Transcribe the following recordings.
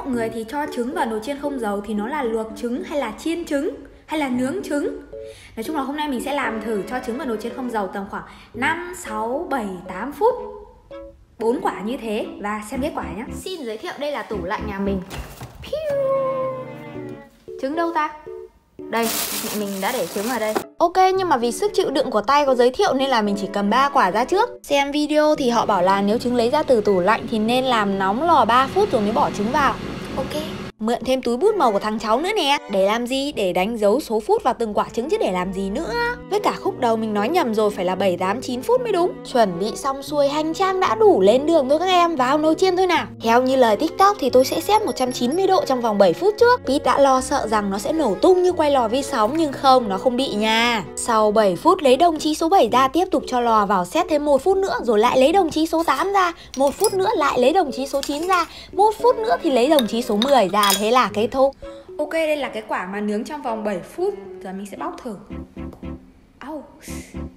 mọi người thì cho trứng vào nồi chiên không dầu thì nó là luộc trứng hay là chiên trứng hay là nướng trứng. Nói chung là hôm nay mình sẽ làm thử cho trứng vào nồi chiên không dầu tầm khoảng 5, 6, 7, 8 phút. Bốn quả như thế và xem kết quả nhé Xin giới thiệu đây là tủ lạnh nhà mình. Trứng đâu ta? Đây, mẹ mình đã để trứng ở đây. Ok, nhưng mà vì sức chịu đựng của tay có giới thiệu nên là mình chỉ cầm 3 quả ra trước. Xem video thì họ bảo là nếu trứng lấy ra từ tủ lạnh thì nên làm nóng lò 3 phút rồi mới bỏ trứng vào Ok Mượn thêm túi bút màu của thằng cháu nữa nè. Để làm gì? Để đánh dấu số phút vào từng quả trứng chứ để làm gì nữa? Với cả khúc đầu mình nói nhầm rồi phải là 7, 8, 9 phút mới đúng. Chuẩn bị xong xuôi hành trang đã đủ lên đường thôi các em. Vào nồi chiên thôi nào. Theo như lời tiktok thì tôi sẽ xếp 190 độ trong vòng 7 phút trước. Pete đã lo sợ rằng nó sẽ nổ tung như quay lò vi sóng Nhưng không, nó không bị nha. Sau 7 phút lấy đồng chí số 7 ra Tiếp tục cho lò vào xét thêm 1 phút nữa Rồi lại lấy đồng chí số 8 ra. Một phút nữa lại lấy đồng chí số 9 ra. Một phút nữa thì lấy đồng chí số 10 ra thế là kết thúc. Ok đây là cái quả mà nướng trong vòng 7 phút. Giờ mình sẽ bóc thử. Au. À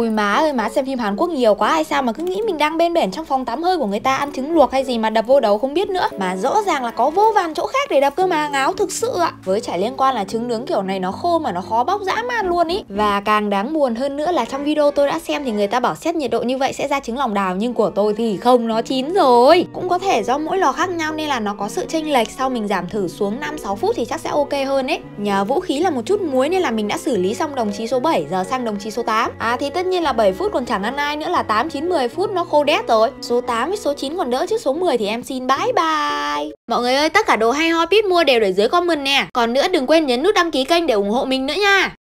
Ui má ơi, má xem phim Hàn Quốc nhiều quá hay sao mà cứ nghĩ mình đang bên bển trong phòng tắm hơi của người ta ăn trứng luộc hay gì mà đập vô đầu không biết nữa. Mà rõ ràng là có vô vàn chỗ khác để đập cơ mà, ngáo thực sự ạ. Với trải liên quan là trứng nướng kiểu này nó khô mà nó khó bóc dã man luôn ý. Và càng đáng buồn hơn nữa là trong video tôi đã xem thì người ta bảo xét nhiệt độ như vậy sẽ ra trứng lòng đào, Nhưng của tôi thì không, nó chín rồi. Cũng có thể do mỗi lò khác nhau nên là nó có sự chênh lệch, Sau mình giảm thử xuống 5-6 phút thì chắc sẽ ok hơn ấy Nhờ vũ khí là một chút muối nên là mình đã xử lý xong đồng chí số 7 giờ sang đồng chí số 8 À thì tất nhiên là 7 phút còn chẳng ăn ai nữa là 8, 9, 10 phút nó khô đét rồi. Số 8 với số 9 còn đỡ chứ số 10 thì em xin bye bye. Mọi người ơi tất cả đồ hay ho pít mua đều để dưới comment nè. Còn nữa đừng quên nhấn nút đăng ký kênh để ủng hộ mình nữa nha.